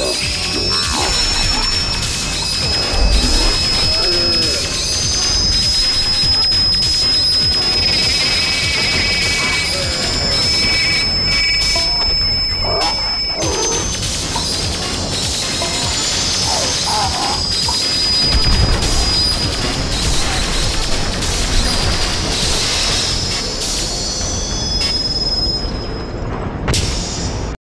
Bro.